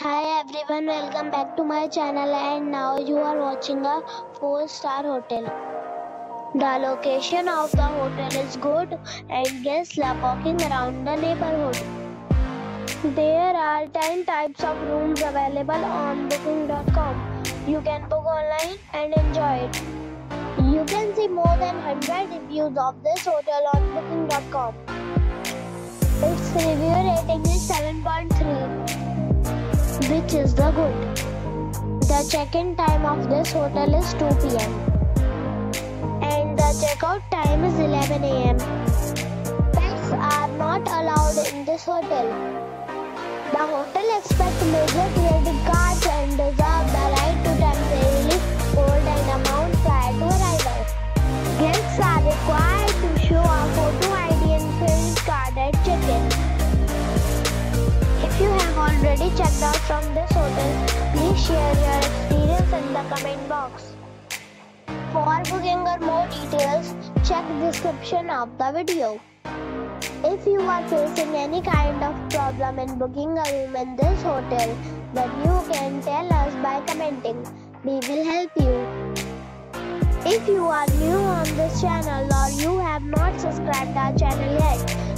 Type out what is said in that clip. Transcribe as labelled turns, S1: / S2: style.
S1: Hi everyone, welcome back to my channel and now you are watching a 4 star hotel. The location of the hotel is good and guests love walking around the neighborhood. There are 10 types of rooms available on booking.com. You can book online and enjoy it. You can see more than 100 reviews of this hotel on booking.com. Its review rating is 7.3 which is the good. The check-in time of this hotel is 2 p.m. and the checkout time is 11 a.m. Pets are not allowed in this hotel. The hotel expects major credit cards already checked out from this hotel, please share your experience in the comment box. For booking or more details, check description of the video. If you are facing any kind of problem in booking a room in this hotel, then you can tell us by commenting. We will help you. If you are new on this channel or you have not subscribed our channel yet,